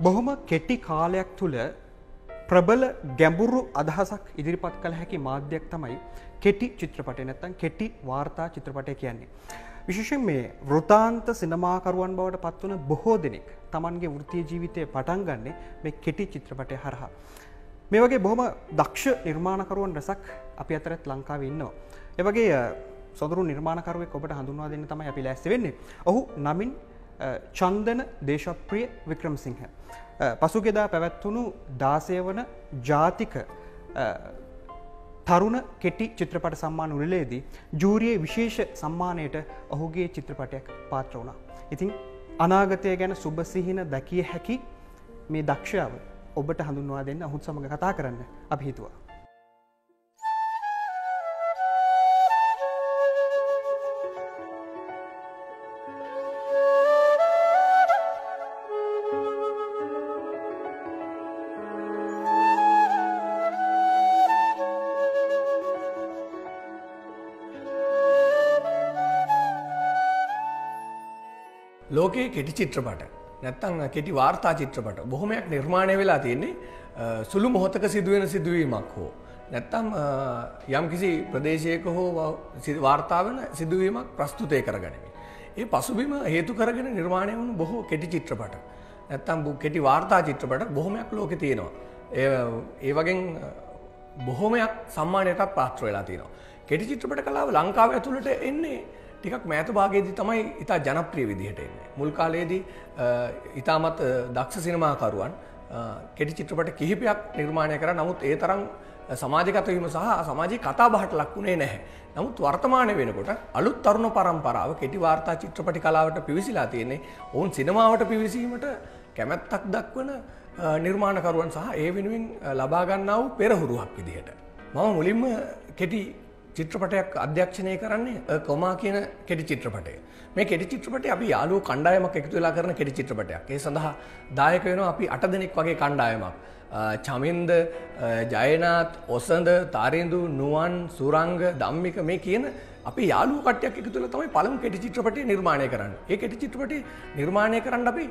බොහොම කෙටි කාලයක් තුළ ප්‍රබල ගැඹුරු අදහසක් ඉදිරිපත් කළ හැකි මාධ්‍යයක් තමයි කෙටි චිත්‍රපටය නැත්තම් කෙටි වාර්තා චිත්‍රපටය කියන්නේ. විශේෂයෙන් මේ වෘතාන්ත සිනමාකරුවන් බවට පත්වන බොහෝ දෙනෙක් තමන්ගේ වෘතිය ජීවිතය පටන් ගන්නේ මේ කෙටි චිත්‍රපටය හරහා. මේ වගේ බොහොම දක්ෂ නිර්මාණකරුවන් රැසක් අපි අතරත් ලංකාව ඉන්නවා. එවගේ සොදුරු නිර්මාණකරුවෙක් ඔබට හඳුන්වා දෙන්න තමයි අපි ලැස්ති වෙන්නේ. ඔහු නමින් චන්දන දේශප්‍රිය වික්‍රමසිංහ. පසුගෙදා පැවැත්වුණු දාසය වන ජාතික තරුණ කෙටි චිත්‍රපට සම්මාන උළලේදී ජූරියේ විශේෂ සම්මානයට ඔහුගේ චිත්‍රපටයක් පාත්‍ර වුණා. ඉතින් අනාගතය ගැන සුභසිහින දැකිය හැකි මේ දක්ෂාව ඔබට හඳුන්වා දෙන්න ඔහුත් සමඟ කතා කරන්න අපි හිතුවා. ලෝකයේ කෙටි චිත්‍රපට නැත්තං කෙටි වාර්තා චිත්‍රපට බොහොමයක් නිර්මාණය වෙලා තියෙන්නේ සුළු මොහොතක සිදුවෙන සිදුවීමක් හෝ. නැත්තම් යම් කිසි ප්‍රදේශයක හෝ වාර්තාාවන සිදුවීමක් ප්‍රස්තුතය කරගනිමි. ඒ පසුබිම හේතු කරගෙන නිර්මාණය වුණු බොහෝ කෙටි චිත්‍රපට. නැත්තම් කෙටි වාර්තා චිත්‍රපට බොහොමයක් ලෝක තියෙනවා. ඒ වගෙන් බොහොමයක් සම්මානයටත් පාත්‍ර වෙලා තියෙනවා. කෙටි චිත්‍රපට කලාව ලංකාව ඇතුළට එන්නේ ටිකක් මෑත භාගයේදී තමයි ඉතා ජනප්‍රිය විදිහට එන්නේ. මුල් කාලයේදී ඉතාමත් දක්ෂ සිනමාකරුවන් කෙටි චිත්‍රපට කිහිපයක් නිර්මාණය කර නමුත් ඒ තරම් සමාජගත වීම සහ සමාජයේ කතා බහට ලක් වුණේ නැහැ. නමුත් වර්තමානය වෙනකොට අලුත් තරුණ පරම්පරාව කෙටි වාර්තා චිත්‍රපටි කලාවට පිවිසිලා තියෙන්නේ. ඔවුන් සිනමාවට පිවිසීමට කැමැත්තක් දක්වන නිර්මාණකරුවන් සහ ඒ වෙනුවෙන් ලබා ගන්නා වූ පෙරහුරුවක් විදිහට. මම මුලින්ම කෙටි චිත්‍රපටයක් අධ්‍යක්ෂණය කරන්නේ කොමා කියන කෙටි චිත්‍රපටය. මේ කෙටි චිත්‍රපටය අපි යාලු කණ්ඩායමක් එකතු වෙලා කරන කෙටි චිත්‍රපටයක්. ඒ සඳහා දායක වෙනවා අපි අට දෙනෙක් වගේ කණ්ඩායමක්. චමින්ද ජයනාත් ඔසඳ තාරේන්දු නුවන් සුරංග ධම්මික මේ කියන අපි යාලු කට්ටයක් එකතු වෙලා තමයි පළමු කෙටි චිත්‍රපටය නිර්මාණය කරන්නේ. ඒ කෙටි චිත්‍රපටය නිර්මාණය කරන්න අපි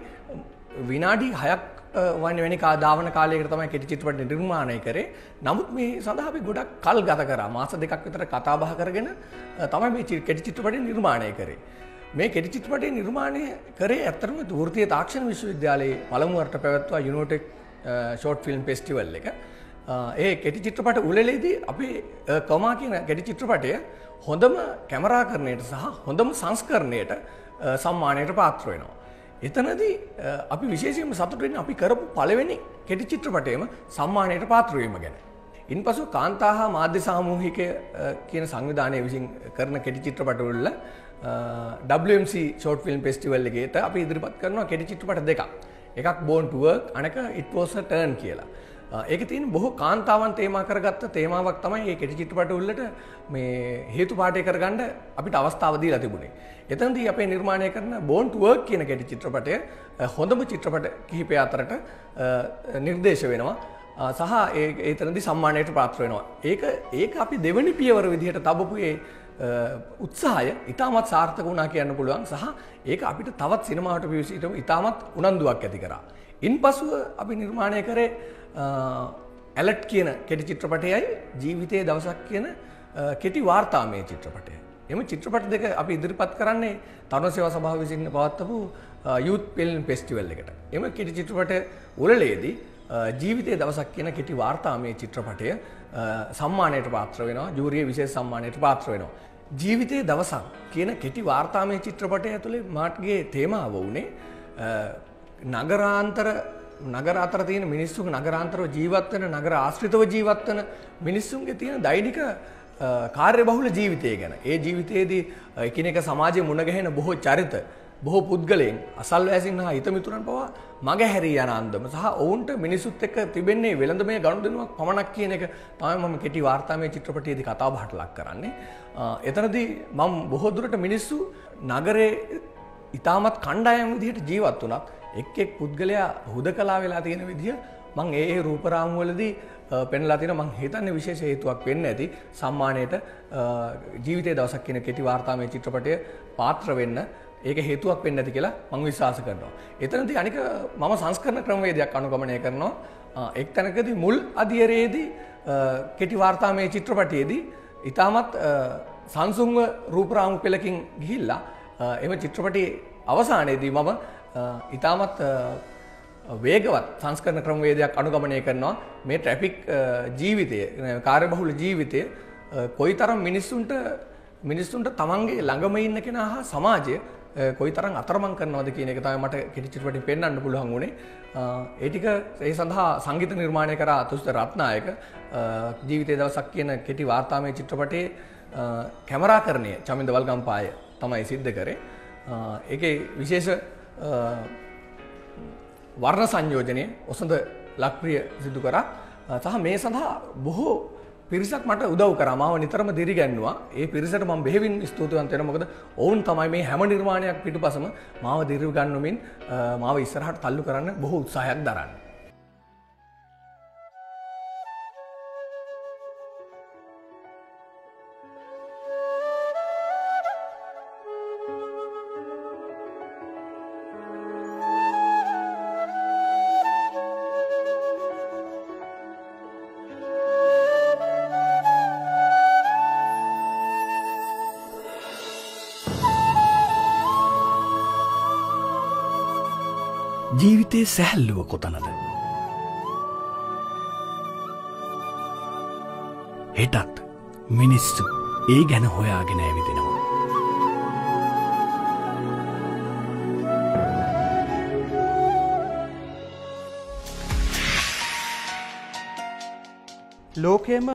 විනාඩි 6ක් වන්න වැනි කාදාවන කාලයකට තමයි කෙටි චිත්‍රපට නිර්මාණය කරේ. නමුත් මේ සඳහා අපි ගොඩක් කල් ගත කරා. මාස දෙකක් විතර කතා බහ කරගෙන තමයි මේ කෙටි චිත්‍රපටය නිර්මාණය කරේ. මේ කෙටි චිත්‍රපටය නිර්මාණය කරේ ඇත්තටම වෘත්තීය තාක්ෂණ විශ්වවිද්‍යාලයේ පළමුවට පැවැත්වුවා යුනෝටෙක් ෂෝට් ෆිල්ම් ෆෙස්ටිවල් එක. ඒ කෙටි චිත්‍රපට උළෙලේදී අපි කමා කියන කෙටි චිත්‍රපටය හොඳම කැමරාකරණයට සහ හොඳම සංස්කරණයට සම්මානයට පාත්‍ර වෙනවා. එතනදී අපි විශේෂයෙන්ම සතුටු වෙන්නේ අපි කරපු පළවෙනි කෙටි චිත්‍රපටයේම සම්මානයට පාත්‍ර වීම ගැන. ඉන්පසු කාන්තා හා මාධ්‍ය සාමූහිකය කියන සංවිධානය විසින් කරන කෙටි චිත්‍රපටවල WMC ෂෝට් ෆිල්ම් ෆෙස්ටිවල් එකේට අපි ඉදිරිපත් කරනවා කෙටි චිත්‍රපට දෙකක්. එකක් බෝන් ටු වර්ක් අනක ඉට් වෝස් අ ටර්න් කියලා. ඒක තියෙන බොහෝ කාන්තාවන් තේමා කරගත්ත තේමාවක් තමයි මේ කෙටි චිත්‍රපට උල්ලට මේ හේතු පාඨය කරගන්න අපිට අවස්ථාව දීලා තිබුණේ. එතනදී අපේ නිර්මාණය කරන බෝන් ටු වර්ක් කියන කෙටි චිත්‍රපටය හොඳම චිත්‍රපට කිහිපය අතරට නිර්දේශ වෙනවා. සහ ඒ ඒතනදී සම්මානයට ප්‍රාප්ත වෙනවා. ඒක ඒක අපි දෙවනි පියවර විදිහට තබපු ඒ උත්සාහය ඉතාමත් සාර්ථක වුණා කියන්න පුළුවන් සහ ඒක අපිට තවත් සිනමාවට පිවිසීටම ඉතාමත් උනන්දුවක් ඇති කරා. ඉන් පසුව අපි නිර්මාණය කරේ ඇලට් කියන කෙටි චිත්‍රපටයයි ජීවිතයේ දවසක් කියන කෙටි වාර්තාමය චිත්‍රපටය. එම චිත්‍රපට දෙක අපි ඉදිරිපත් කරන්නේ තරුණ සේවා සභාව විසින් පවත්වපු යුත් පිල්ම් ෆෙස්ටිවල් එකට. එම කෙටි චිත්‍රපට උළලේදී ජීවිතයේ දවසක් කියන කෙටි වාර්තාමය චිත්‍රපටය සම්මානයට පාත්‍ර වෙනවා ජූරිය විශේෂ සම්මානයට පාත්‍ර වෙනවා. ජීවිතයේ දවසක් කියන කෙටි වාර්තාමය චිත්‍රපටය ඇතුළේ මාටගේ තේමාව වුණේ නගරාන්තර නගර අතර තියෙන මිනිස්සු නගරාන්තරව ජීවත්වන නගර ආශ්‍රිතව ජීවත්වන මිනිස්සුන්ගේ තියෙන දෛනික කාර්ය බහුල ජීවිතය ගැන ඒ ජීවිතයේදී එකිනෙක සමාජය මුණගැහෙන බොහෝ චරිත බොහෝ පුද්ගලයෙන් අසල්වැසින් හා හිතමිතුරන් පවා මග හැරී යන අන්දම සහ ඔවුන්ට මිනිසුත් එක්ක තිබෙන්නේ වෙළඳ මේ ගනුදෙනුවක් පමණක් කියන එක තමයි මම කෙටි වාර්තාමය චිත්‍රපටයේදී කතා බහට ලක් කරන්නේ. එතනදී මම බොහෝ දුරට මිනිස්සු නගරේ ඉතාමත් කණ්ඩායම් විදිහට ජීවත් වුණත් එක් එක් පුද්ගලයා හුදකලා වෙලා තියෙන විදිහ මං ඒ ඒ රූපරාමුවලදී පෙන්ලා තියෙන මං හිතන්නේ විශේෂ හේතුවක් වෙන්න ඇති සම්මානයට ජීවිතයේ දවසක් කියන කෙටි වාර්තාමය චිත්‍රපටය පාත්‍ර වෙන්න ඒක හේතුවක් වෙන්න ඇති කියලා මං විශ්වාස කරනවා. එතනදී අනික මම සංස්කරණ ක්‍රමවේදයක් අනුගමනය කරනවා. එක් තැනකදී මුල් අධියරයේදී කෙටි වාර්තාමය චිත්‍රපටයේදී ඉතාමත් සංසුන්ව රූපරාමු පෙළකින් ගිහිල්ලා එම චිත්‍රපටයේ අවසානයේදී මම ඉතාමත් වේගවත් සංස්කරණ ක්‍රමවේදයක් අනුගමනය කරනවා මේ ට්‍රැෆික් ජීවිතය කාර්යබහුල ජීවිතය කොයි තරම් මිනිස්සුන්ට මිනිස්සුන්ට තමන්ගේ ළඟම ඉන්න කෙනා හා සමාජය කොයි තරම් අතරමං කරනවද කියන එක තමයි මට කෙටි චිත්‍රපටින් පෙන්වන්න පුළුවන් වුණේ. ඒ ටික ඒ සඳහා සංගීත නිර්මාණය කරා තුෂ්ත රත්නායක ජීවිතයේ දවසක් කියන කෙටි වාර්තාමය චිත්‍රපටයේ කැමරාකරණය චමින්ද වල්ගම්පාය තමයි සිද්ධ කරේ. ඒකේ විශේෂ වර්ණ සංයෝජනය ඔසඳ ලක්ප්‍රිය සිදු කරා. සහ මේ සඳහා බොහෝ පිරිසක් මට උදව් කරා. මාව නිතරම දිරිගැන්නුවා. ඒ පිරිසට මම බෙහෙවින් ස්තුතිවන්ත වෙනවා. මොකද ඔවුන් තමයි මේ හැම නිර්මාණයක් පිටුපසම මාව දිරිගන්නුමින් මාව ඉස්සරහට තල්ලු කරන්න බොහෝ උත්සාහයක් දරන්නේ. ජීවිතයේ සැහැල්ලුව කොතනද. හෙටත් මිනිස්සු ඒ ගැන හොයාගෙන ඇවිදිනවා. ලෝකයේම